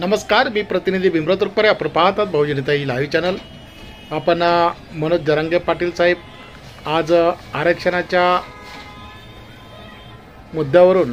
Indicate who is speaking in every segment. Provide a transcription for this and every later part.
Speaker 1: नमस्कार मी प्रतिनिधी भीमराव तुरपरे आपण पाहतात ही लाईव्ह चॅनल आपण मनोज जरांगे पाटील साहेब आज आरक्षणाच्या मुद्द्यावरून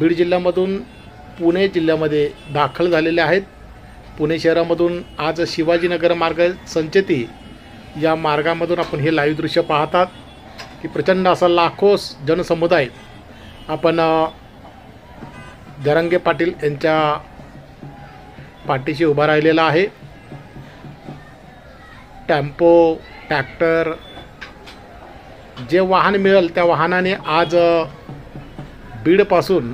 Speaker 1: बीड जिल्ह्यामधून पुणे जिल्ह्यामध्ये दाखल झालेले आहेत. पुणे शहरामधून आज शिवाजीनगर मार्ग संचेती या मार्गामधून आपण हे लाईव्ह दृश्य पाहतात की प्रचंड असा लाखोस जनसमुदाय आपण जरांगे पाटील यांच्या पाठीशी उभा राहिलेला आहे. टेम्पो ट्रॅक्टर जे वाहन मिळेल त्या वाहनाने आज बीडपासून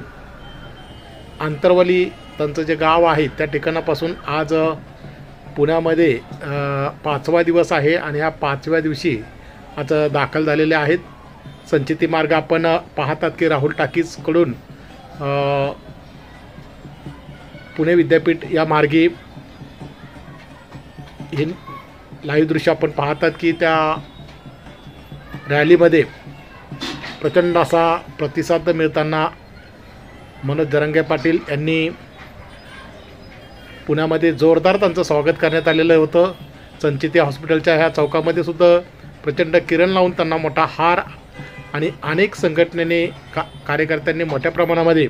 Speaker 1: आंतरवली त्यांचं जे गाव आहे त्या ठिकाणापासून आज पुण्यामध्ये पाचवा दिवस आहे आणि या पाचव्या दिवशी आज दाखल झालेले आहेत. संचिती मार्ग आपण पाहतात की राहुल टाकीजकडून पुणे विद्यापीठ या मार्गे हे लाईव्ह दृश्य आपण पाहतात की त्या रॅलीमध्ये प्रचंड असा प्रतिसाद मिळताना मनोज जरंगे पाटील यांनी पुण्यामध्ये जोरदार त्यांचं स्वागत करण्यात आलेलं होतं. संचिती हॉस्पिटलच्या ह्या चौकामध्ये सुद्धा प्रचंड किरण लावून त्यांना मोठा हार आणि अनेक संघटनेने का कार्यकर्त्यांनी मोठ्या प्रमाणामध्ये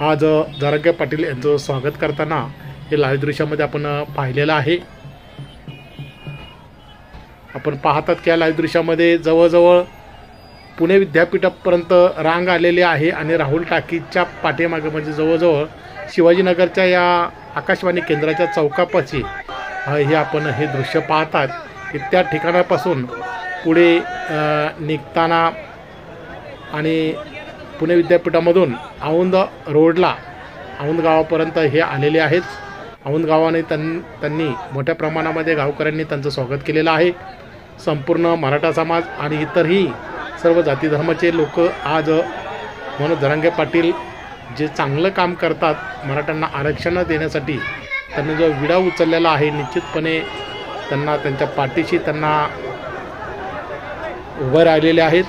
Speaker 1: आज अ, पाटील यांचं स्वागत करताना हे लाईव्ह दृश्यामध्ये आपण पाहिलेलं आहे. आपण पाहतात की या लाईव्ह दृश्यामध्ये जवळजवळ पुणे विद्यापीठापर्यंत रांग आलेली आहे आणि राहुल टाकीच्या पाठीमागे म्हणजे जवळजवळ शिवाजीनगरच्या या आकाशवाणी केंद्राच्या चौकापाशी हे आपण हे दृश्य पाहतात की त्या ठिकाणापासून पुढे निघताना आणि पुणे विद्यापीठामधून औंद रोडला औंद गावापर्यंत हे आलेले आहेत. औंद गावाने त्यां त्यांनी मोठ्या प्रमाणामध्ये गावकऱ्यांनी त्यांचं स्वागत केलेलं आहे. संपूर्ण मराठा समाज आणि इतरही सर्व जाती धर्माचे लोक आज मनोज धरंगे पाटील जे चांगलं काम करतात मराठ्यांना आरक्षण देण्यासाठी त्यांनी जो विडा उचललेला आहे निश्चितपणे त्यांना त्यांच्या पाठीशी त्यांना उभं राहिलेले आहेत.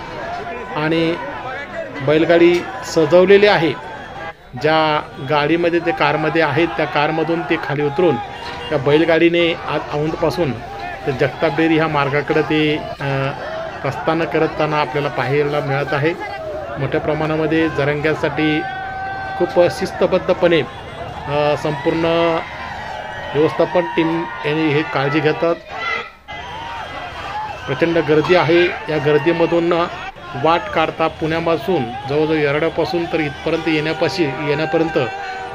Speaker 1: आणि बैलगाडी सजवलेली आहे. ज्या गाडीमध्ये ते कारमध्ये आहेत त्या कारमधून ते खाली उतरून त्या बैलगाडीने आज औंधपासून ते जगतापेरी ह्या मार्गाकडे ते अ, प्रस्थान करताना आपल्याला पाहायला मिळत आहे. मोठ्या प्रमाणामध्ये जरंग्यासाठी खूप शिस्तबद्धपणे संपूर्ण व्यवस्थापन टीम यांनी हे काळजी घेतात. प्रचंड गर्दी आहे. या गर्दीमधून वाट काढता पुण्यापासून जवळजवळ येरड्यापासून तर इथपर्यंत येण्यापाशी येण्यापर्यंत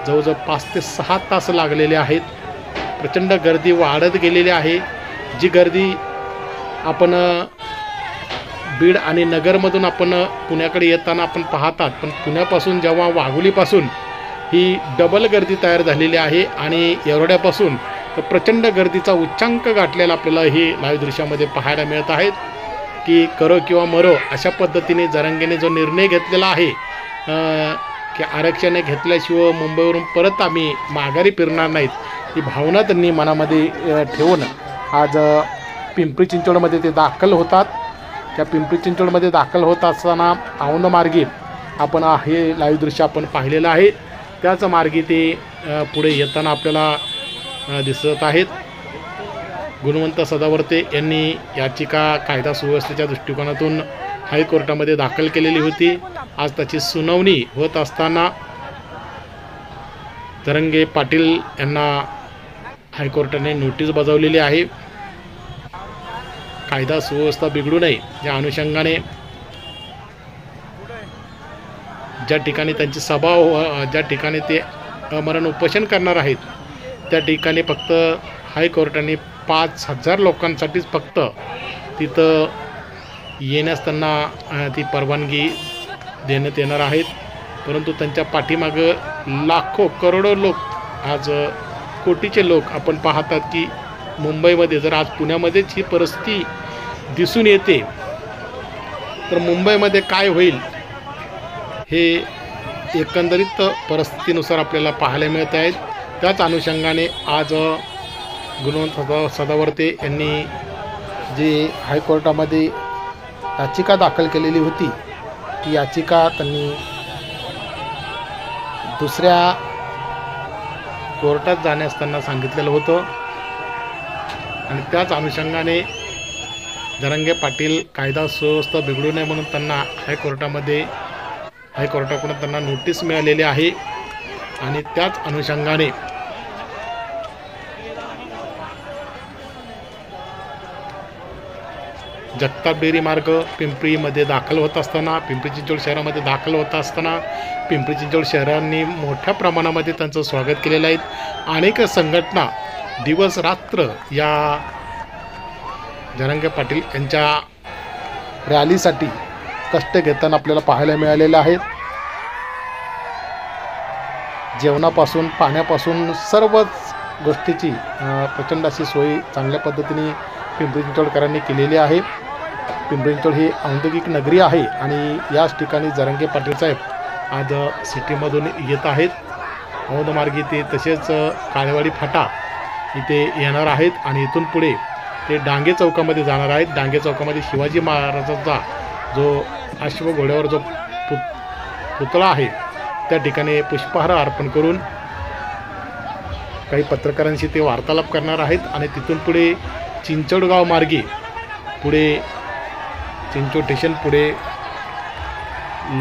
Speaker 1: जवळजवळ पाच ते सहा तास लागलेले आहेत. प्रचंड गर्दी वाढत गेलेली आहे. जी गर्दी आपण बीड आणि नगरमधून आपण पुण्याकडे येताना आपण पाहतात. पण पुण्यापासून जेव्हा वाघोलीपासून ही डबल गर्दी तयार झालेली आहे आणि येरड्यापासून तर प्रचंड गर्दीचा उच्चांक गाठलेला आपल्याला हे लाईव्ह दृश्यामध्ये पाहायला मिळत आहेत. की करो किंवा मरो अशा पद्धतीने जरांगेने जो निर्णय घेतलेला आहे की आरक्षण घेतल्याशिवाय मुंबईवरून परत आम्ही माघारी फिरणार नाहीत ही भावना त्यांनी मनामध्ये ठेवून आज पिंपरी चिंचवडमध्ये ते दाखल होतात. त्या पिंपरी चिंचवडमध्ये दाखल होत असताना औंध मार्गे आपण हे लाईव्ह दृश्य आपण पाहिलेलं आहे. त्याच मार्गे ते पुढे येताना आपल्याला दिसत आहेत. गुणवंत सदावर्ते यांनी याचिका कायदा सुव्यवस्थेच्या दृष्टिकोनातून हायकोर्टामध्ये दाखल केलेली होती. आज त्याची सुनावणी होत असताना तरंगे पाटील यांना हायकोर्टाने नोटीस बजावलेली आहे. कायदा सुव्यवस्था बिघडू नये या अनुषंगाने ज्या ठिकाणी त्यांची सभा हो- ज्या ठिकाणी ते अमरण उपोषण करणार आहेत त्या ठिकाणी फक्त हायकोर्टाने पाच हजार लोकांसाठीच फक्त तिथं येण्यास त्यांना ती परवानगी देण्यात येणार आहेत. परंतु त्यांच्या पाठीमागं लाखो करोडो लोक आज कोटीचे लोक आपण पाहतात की मुंबईमध्ये जर आज पुण्यामध्येच ही परिस्थिती दिसून येते तर मुंबईमध्ये काय होईल हे एकंदरीत परिस्थितीनुसार आपल्याला पाहायला मिळत आहेत. त्याच अनुषंगाने आज गुणवंत सदा सदावर्ते यांनी जी हायकोर्टामध्ये याचिका दाखल केलेली होती ती याचिका त्यांनी दुसऱ्या कोर्टात जाण्यास त्यांना सांगितलेलं होतं. आणि त्याच अनुषंगाने जरंगे पाटील कायदा सुव्यवस्था बिघडू नये म्हणून त्यांना हायकोर्टामध्ये हायकोर्टाकडून त्यांना नोटीस मिळालेली आहे. आणि त्याच अनुषंगाने जगताप डेअरी मार्ग पिंपरीमध्ये दाखल होत असताना पिंपरी चिंचवड शहरामध्ये दाखल होत असताना पिंपरी चिंचवड शहरांनी मोठ्या प्रमाणामध्ये त्यांचं स्वागत केलेलं आहे. अनेक संघटना दिवस रात्र या जनंग पाटील यांच्या रॅलीसाठी कष्ट घेताना आपल्याला पाहायला मिळालेले आहेत. जेवणापासून पाण्यापासून सर्वच गोष्टीची प्रचंड अशी सोय चांगल्या पद्धतीने पिंपरी चिंचवडकरांनी केलेली आहे. पिंपरी ही औद्योगिक नगरी आहे आणि याच ठिकाणी जरंगे पाटील साहेब आज सिटीमधून येत आहेत. औदमार्ग ते तसेच काळेवाडी फाटा इथे येणार आहेत आणि इथून पुढे ते डांगे चौकामध्ये जाणार आहेत. डांगे चौकामध्ये शिवाजी महाराजांचा जो अश्व घोड्यावर जो पु पुतळा आहे त्या ठिकाणी पुष्पहार अर्पण करून काही पत्रकारांशी ते वार्तालाप करणार आहेत आणि तिथून पुढे चिंचवडगाव मार्गे पुढे चिंचो स्टेशन पुढे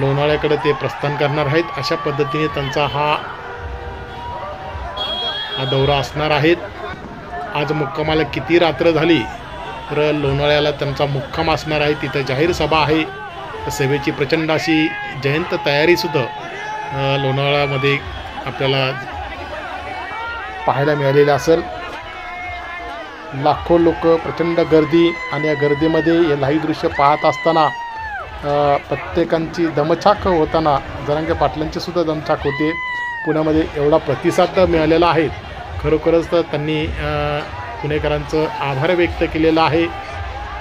Speaker 1: लोणाळ्याकडे ते प्रस्थान करणार आहेत. अशा पद्धतीने त्यांचा हा हा दौरा असणार आहेत. आज मुक्कामाला किती रात्र झाली? तर लोणाळ्याला त्यांचा मुक्काम असणार आहे. तिथं जाहीर सभा आहे. सभेची प्रचंड अशी जयंत तयारीसुद्धा लोणावळ्यामध्ये आपल्याला पाहायला मिळालेलं असेल. लाखो लोक प्रचंड गर्दी आणि या गर्दीमध्ये हे लाही दृश्य पाहत असताना प्रत्येकांची दमछाक होताना जरांगे पाटलांची सुद्धा दमछाक होते. पुण्यामध्ये एवढा प्रतिसाद मिळालेला आहे. खरोखरच तर त्यांनी पुणेकरांचं आभार व्यक्त केलेलं आहे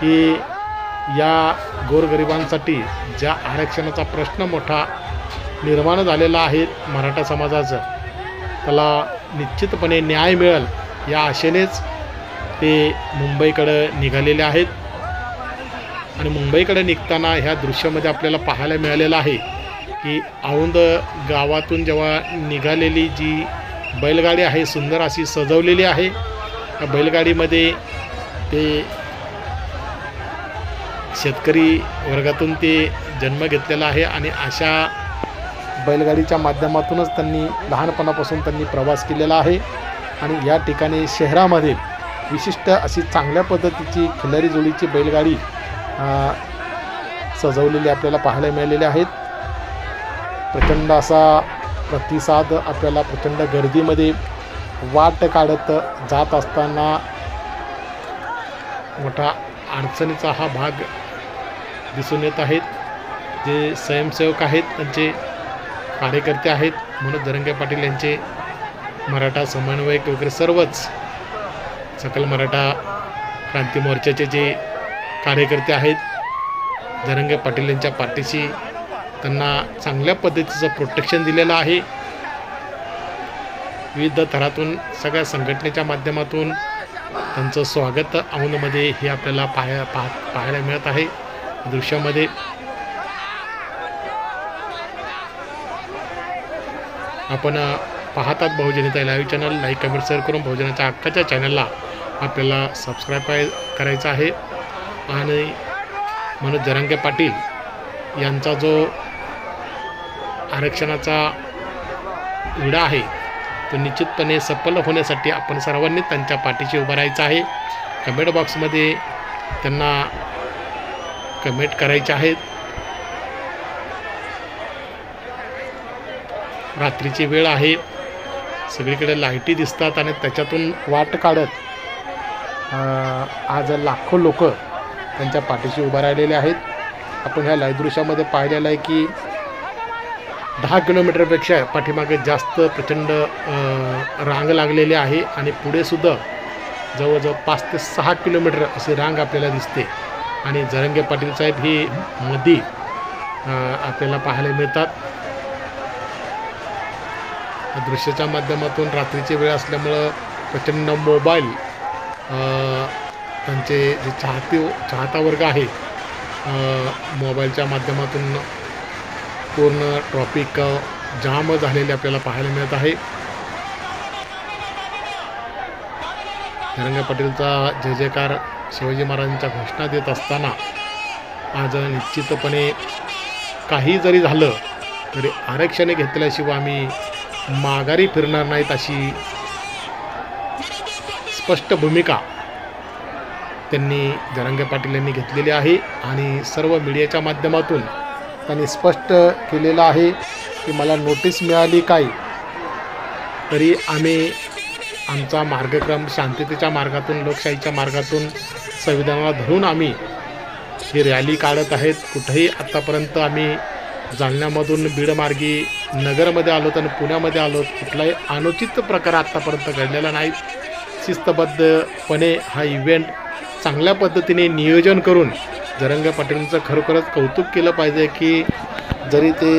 Speaker 1: की या गोरगरिबांसाठी ज्या आरक्षणाचा प्रश्न मोठा निर्माण झालेला आहे मराठा समाजाचं त्याला निश्चितपणे न्याय मिळेल या आशेनेच ते मुंबईकडं निघालेले आहेत. आणि मुंबईकडे निघताना ह्या दृश्यामध्ये आपल्याला पाहायला मिळालेलं आहे की औंद गावातून जेव्हा निघालेली जी बैलगाडी आहे सुंदर अशी सजवलेली आहे. त्या बैलगाडीमध्ये ते शेतकरी वर्गातून ते जन्म घेतलेला आहे आणि अशा बैलगाडीच्या माध्यमातूनच त्यांनी लहानपणापासून त्यांनी प्रवास केलेला आहे. आणि या ठिकाणी शहरामध्ये विशिष्ट अशी चांगल्या पद्धतीची खिल्लारी जोडीची बैलगाडी सजवलेली आपल्याला पाहायला मिळालेली आहेत. प्रचंड असा प्रतिसाद आपल्याला प्रचंड गर्दीमध्ये वाट काढत जात असताना मोठा अडचणीचा हा भाग दिसून येत आहेत. जे स्वयंसेवक आहेत त्यांचे कार्यकर्ते आहेत मनोज धरंगे पाटील यांचे मराठा समन्वयक वगैरे सर्वच सकल मराठा क्रांती मोर्चाचे जे कार्यकर्ते आहेत धनंजय पाटील यांच्या पाठीशी त्यांना चांगल्या पद्धतीचं प्रोटेक्शन दिलेलं आहे. विविध थरातून सगळ्या संघटनेच्या माध्यमातून त्यांचं स्वागत औंधमध्ये हे आपल्याला पाहाय पाह पाहायला मिळत आहे. दृश्यामध्ये आपण पाहतात Bahujanata live channel. Like comment share करून बहुजनाच्या हक्काच्या चॅनलला आपल्याला सबस्क्राईब करायचा आहे. आणि मनोज जरांगे पाटील यांचा जो आरक्षणाचा विडा आहे तो निश्चितपणे सफल होण्यासाठी आपण सर्वांनी त्यांच्या पाठीशी उभं राहायचं आहे. कमेंट बॉक्समध्ये त्यांना कमेंट करायचे आहेत. रात्रीची वेळ आहे. सगळीकडे लाईटी दिसतात आणि त्याच्यातून वाट काढत आज लाखो लोक त्यांच्या पाठीशी उभं राहिलेले आहेत. आपण ह्या लाईव्ह दृश्यामध्ये पाहिलेलं आहे की दहा किलोमीटरपेक्षा पाठीमागे जास्त प्रचंड रांग लागलेली आहे आणि पुढेसुद्धा जवळजवळ पाच ते सहा किलोमीटर अशी रांग आपल्याला दिसते. आणि जरंगे पाटील साहेब ही मध्ये आपल्याला पाहायला मिळतात. दृश्याच्या माध्यमातून रात्रीची वेळ असल्यामुळं प्रचंड मोबाईल त्यांचे जे चाहते चाहता वर्ग आहे मोबाईलच्या माध्यमातून पूर्ण ट्रॉपिक जाम झालेले आपल्याला पाहायला मिळत आहे. धनंजय पाटीलचा जय जयकार शिवाजी महाराजांच्या घोषणा देत असताना आज निश्चितपणे काही जरी झालं तरी आरक्षणे घेतल्याशिवाय आम्ही माघारी फिरणार नाहीत अशी स्पष्ट भूमिका त्यांनी जरांगे पाटील यांनी घेतलेली आहे आणि सर्व मीडियाच्या माध्यमातून त्यांनी स्पष्ट केलेलं आहे की मला नोटीस मिळाली काय तरी आम्ही आमचा मार्गक्रम शांततेच्या मार्गातून लोकशाहीच्या मार्गातून संविधानाला धरून आम्ही ही रॅली काढत आहेत. कुठेही आत्तापर्यंत आम्ही जालन्यामधून बीडमार्गी नगरमध्ये आलो आणि पुण्यामध्ये आलो कुठलाही अनुचित प्रकार आत्तापर्यंत घडलेला नाही. शिस्तबद्धपणे हा इव्हेंट चांगल्या पद्धतीने नियोजन करून जरंग पाटीलचं खरोखरच कौतुक केलं पाहिजे की जरी ते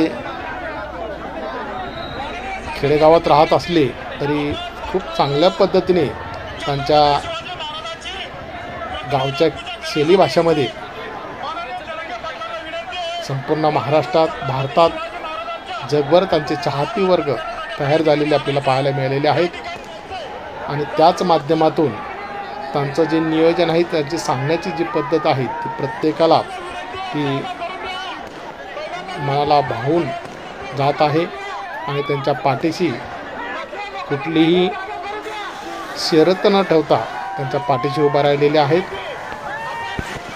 Speaker 1: खेडेगावात राहत असले तरी खूप चांगल्या पद्धतीने त्यांच्या गावच्या शैली भाषेमध्ये संपूर्ण महाराष्ट्रात भारतात जगभर त्यांचे चाहती वर्ग तयार झालेले आपल्याला पाहायला मिळालेले आहेत. आणि त्याच माध्यमातून त्यांचं जे नियोजन आहे त्यांची सांगण्याची जी पद्धत आहे ती प्रत्येकाला ती मनाला भावून जात आहे आणि त्यांच्या पाठीशी कुठलीही शरत न ठेवता त्यांच्या पाठीशी उभा राहिलेले आहेत.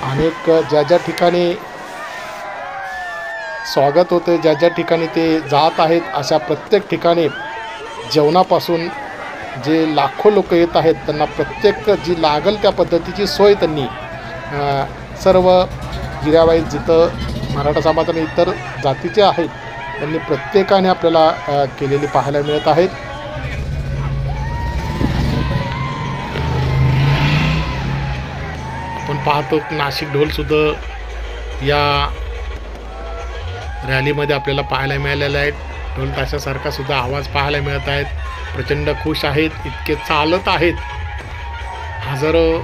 Speaker 1: अनेक ज्या ज्या ठिकाणी स्वागत होते ज्या ज्या ठिकाणी ते जात आहेत अशा प्रत्येक ठिकाणी जेवणापासून जे लाखो लोक येत आहेत त्यांना प्रत्येक जी लागल त्या पद्धतीची सोय त्यांनी सर्व गिरावाईत जिथं मराठा समाज आणि इतर जातीचे आहेत त्यांनी प्रत्येकाने आपल्याला केलेली पाहायला मिळत आहेत. आपण पाहतो नाशिक ढोलसुद्धा या रॅलीमध्ये आपल्याला पाहायला मिळालेला आहे. ढोल ताशासारखा सुद्धा आवाज पाहायला मिळत आहेत प्रचंड खुश आहेत इतके चालत आहेत. हजारो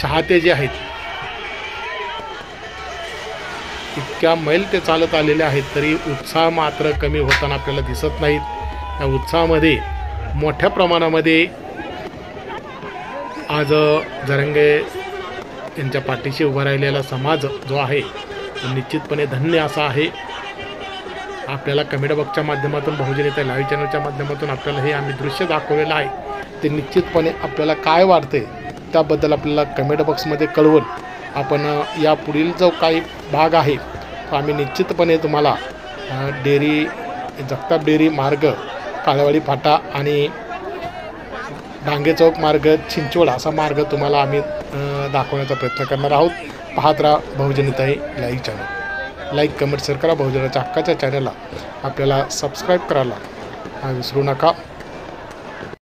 Speaker 1: चाहते जे आहेत इतक्या मैल ते चालत आलेले आहेत तरी उत्साह मात्र कमी होताना आपल्याला दिसत नाहीत. या उत्साहामध्ये मोठ्या प्रमाणामध्ये आज जरंगे यांच्या पाठीशी उभा राहिलेला समाज जो आहे तो निश्चितपणे धन्य असा आहे. आपल्याला कमेंट बॉक्सच्या माध्यमातून बहुजनिता लाईव्ह चॅनलच्या माध्यमातून आपल्याला हे आम्ही दृश्य दाखवलेलं आहे. ते निश्चितपणे आपल्याला काय वाटते त्याबद्दल आपल्याला कमेंट बॉक्समध्ये कळवून आपण यापुढील या पुढील जो काही भाग आहे तो आम्ही निश्चितपणे तुम्हाला डेअरी जगताप डेअरी मार्ग काळेवाडी फाटा आणि डांगे चौक मार्ग चिंचवड असा मार्ग तुम्हाला आम्ही दाखवण्याचा प्रयत्न करणार आहोत. पाहत राहा बहुजनिताई live channel. Like comment share करा. बहुजनाच्या हक्काच्या चॅनलला आपल्याला सबस्क्राईब करायला विसरू नका.